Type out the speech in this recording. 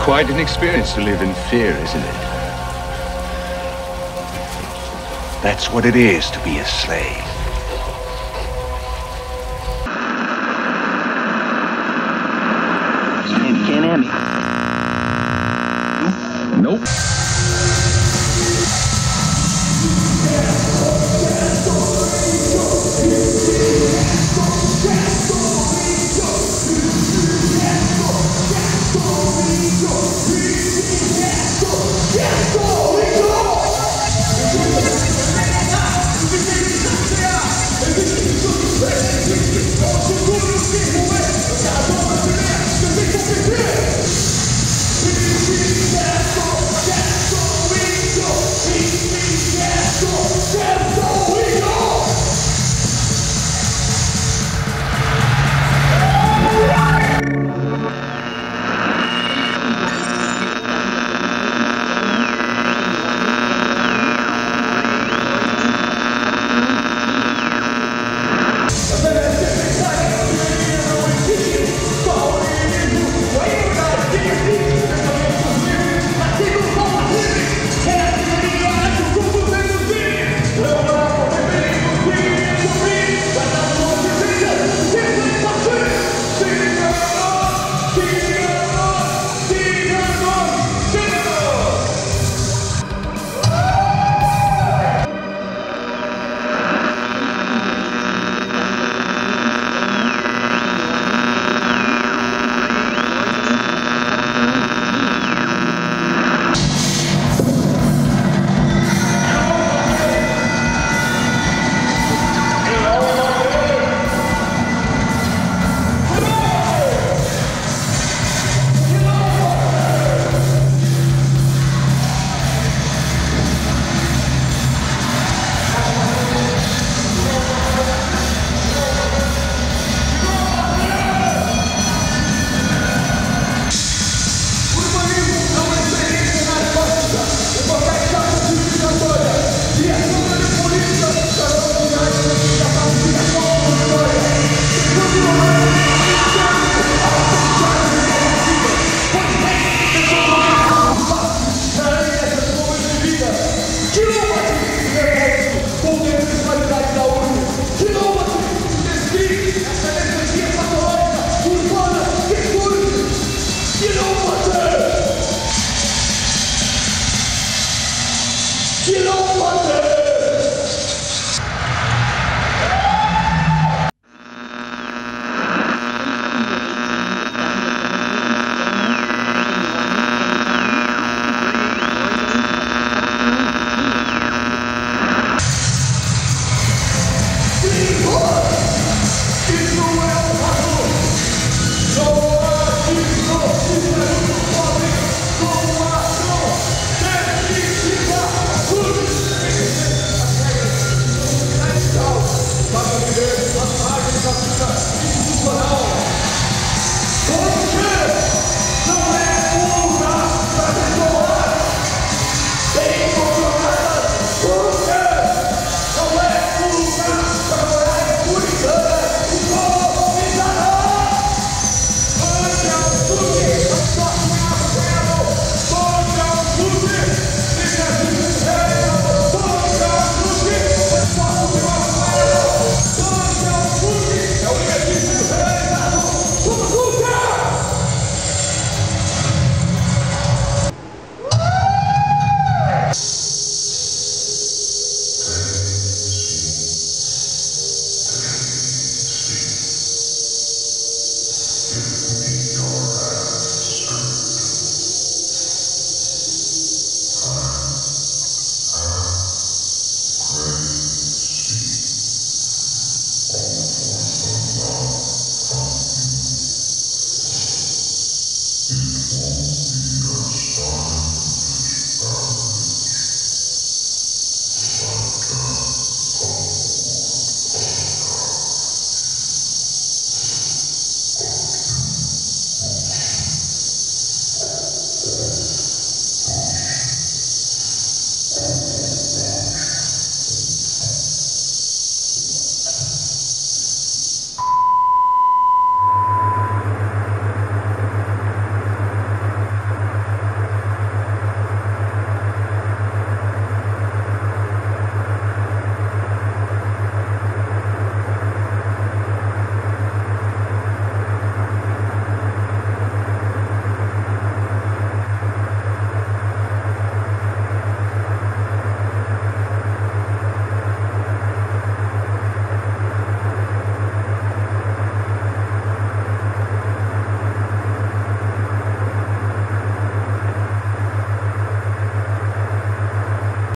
Quite an experience to live in fear, isn't it? That's what it is to be a slave. Can't, can't have me.